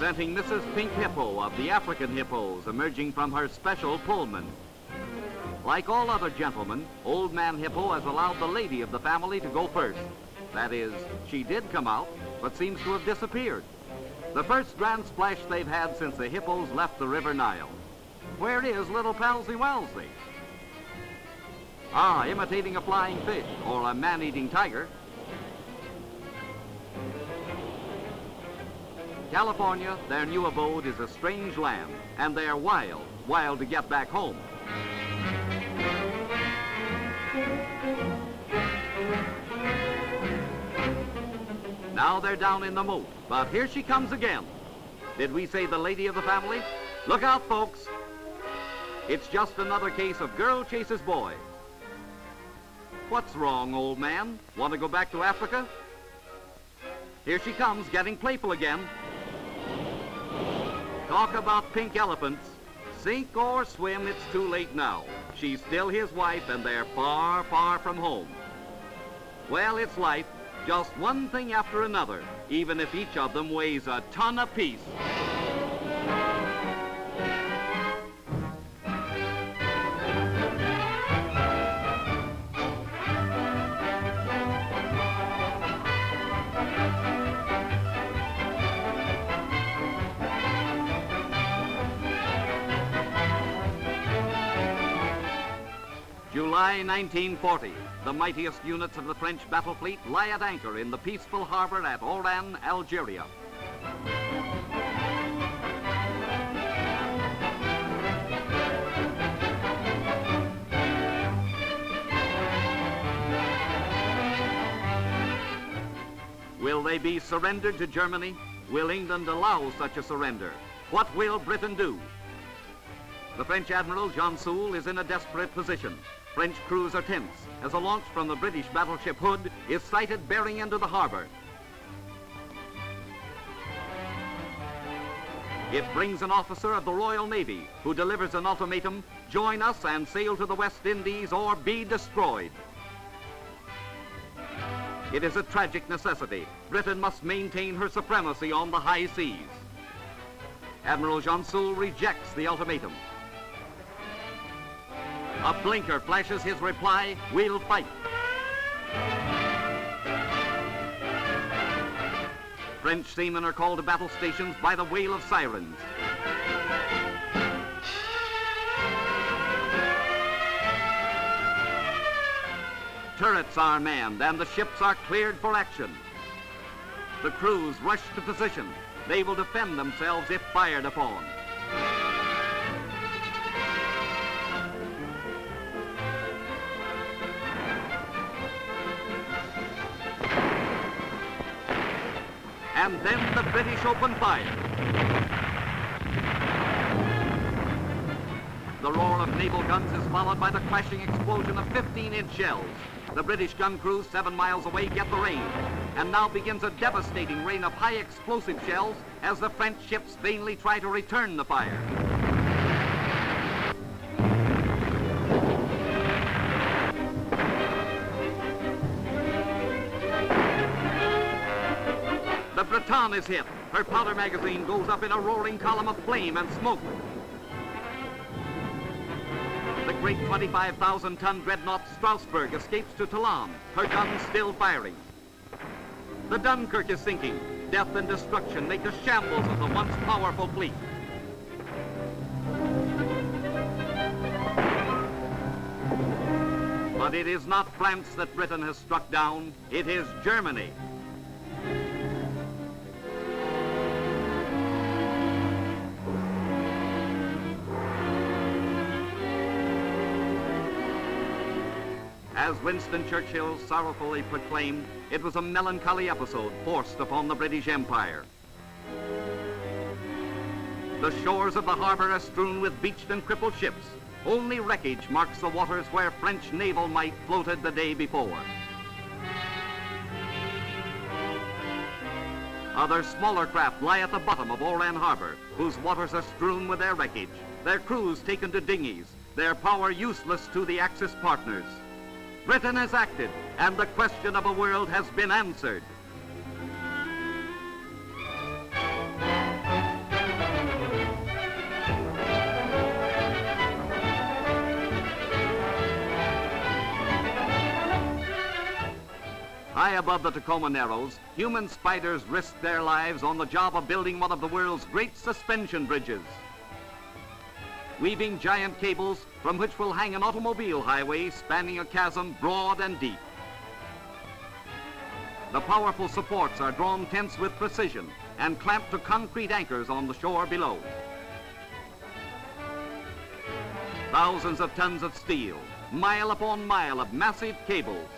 presenting Mrs. Pink Hippo of the African Hippos emerging from her special Pullman. Like all other gentlemen, Old Man Hippo has allowed the lady of the family to go first. That is, she did come out, but seems to have disappeared. The first grand splash they've had since the hippos left the River Nile. Where is little Palsy Wellesley? Ah, imitating a flying fish or a man-eating tiger. California, their new abode, is a strange land, and they're wild, wild to get back home. Now they're down in the moat, but here she comes again. Did we say the lady of the family? Look out, folks. It's just another case of girl chases boy. What's wrong, old man? Want to go back to Africa? Here she comes, getting playful again. Talk about pink elephants. Sink or swim, it's too late now. She's still his wife, and they're far, far from home. Well, it's life. Just one thing after another, even if each of them weighs a ton apiece. July 1940, the mightiest units of the French battle fleet lie at anchor in the peaceful harbor at Oran, Algeria. Will they be surrendered to Germany? Will England allow such a surrender? What will Britain do? The French Admiral Gensoul is in a desperate position. French crews are tense as a launch from the British battleship Hood is sighted bearing into the harbor. It brings an officer of the Royal Navy who delivers an ultimatum, join us and sail to the West Indies or be destroyed. It is a tragic necessity. Britain must maintain her supremacy on the high seas. Admiral Jean rejects the ultimatum. A blinker flashes his reply, we'll fight. French seamen are called to battle stations by the wail of sirens. Turrets are manned and the ships are cleared for action. The crews rush to position. They will defend themselves if fired upon. And then the British open fire. The roar of naval guns is followed by the crashing explosion of 15-inch shells. The British gun crews seven miles away get the range. And now begins a devastating rain of high explosive shells as the French ships vainly try to return the fire. Bretagne is hit. Her powder magazine goes up in a roaring column of flame and smoke. The great 25,000-ton dreadnought Strasbourg escapes to Toulon, her guns still firing. The Dunkirk is sinking. Death and destruction make a shambles of the once powerful fleet. But it is not France that Britain has struck down. It is Germany. As Winston Churchill sorrowfully proclaimed, it was a melancholy episode forced upon the British Empire. The shores of the harbor are strewn with beached and crippled ships. Only wreckage marks the waters where French naval might floated the day before. Other smaller craft lie at the bottom of Oran Harbor, whose waters are strewn with their wreckage, their crews taken to dinghies, their power useless to the Axis partners. Britain has acted, and the question of a world has been answered. High above the Tacoma Narrows, human spiders risked their lives on the job of building one of the world's great suspension bridges. Weaving giant cables from which will hang an automobile highway spanning a chasm broad and deep. The powerful supports are drawn tense with precision and clamped to concrete anchors on the shore below. Thousands of tons of steel, mile upon mile of massive cables.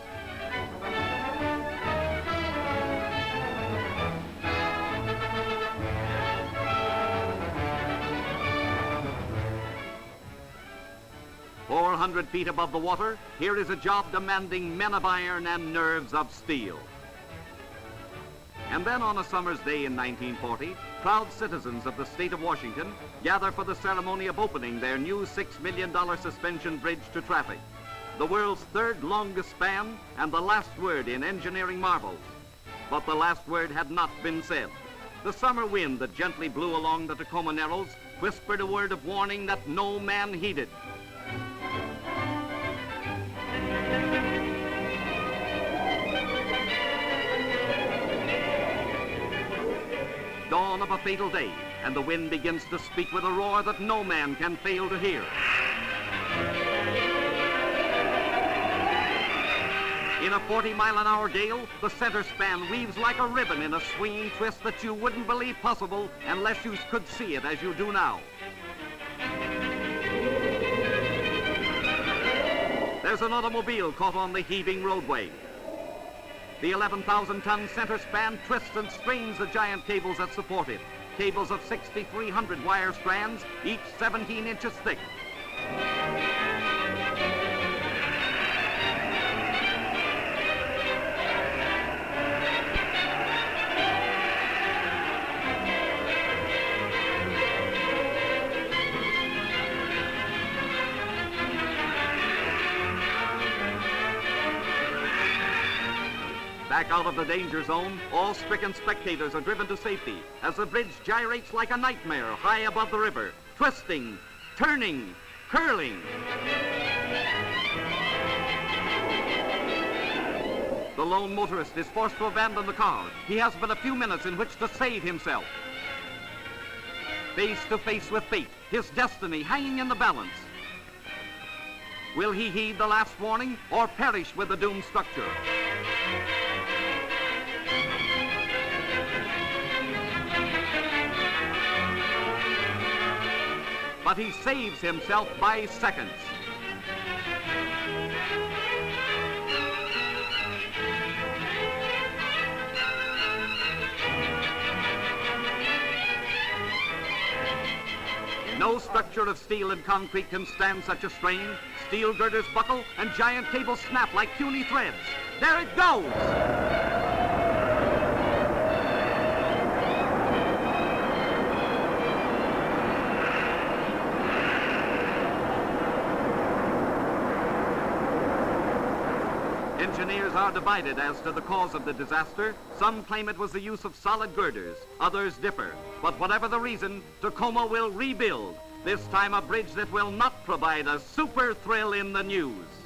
Four hundred feet above the water, here is a job demanding men of iron and nerves of steel. And then on a summer's day in 1940, proud citizens of the state of Washington gather for the ceremony of opening their new $6 million suspension bridge to traffic. The world's third longest span and the last word in engineering marvels. But the last word had not been said. The summer wind that gently blew along the Tacoma Narrows whispered a word of warning that no man heeded. Dawn of a fatal day, and the wind begins to speak with a roar that no man can fail to hear. In a 40 mile an hour gale, the center span weaves like a ribbon in a swinging twist that you wouldn't believe possible unless you could see it as you do now. There's an automobile caught on the heaving roadway. The 11,000-ton center span twists and strains the giant cables that support it. Cables of 6,300 wire strands, each 17 inches thick. Back out of the danger zone, all stricken spectators are driven to safety as the bridge gyrates like a nightmare high above the river, twisting, turning, curling. The lone motorist is forced to abandon the car. He has but a few minutes in which to save himself. Face to face with fate, his destiny hanging in the balance. Will he heed the last warning or perish with the doomed structure? But he saves himself by seconds. No structure of steel and concrete can stand such a strain. Steel girders buckle and giant cables snap like puny threads. There it goes! Engineers are divided as to the cause of the disaster. Some claim it was the use of solid girders. Others differ. But whatever the reason, Tacoma will rebuild. This time a bridge that will not provide a super thrill in the news.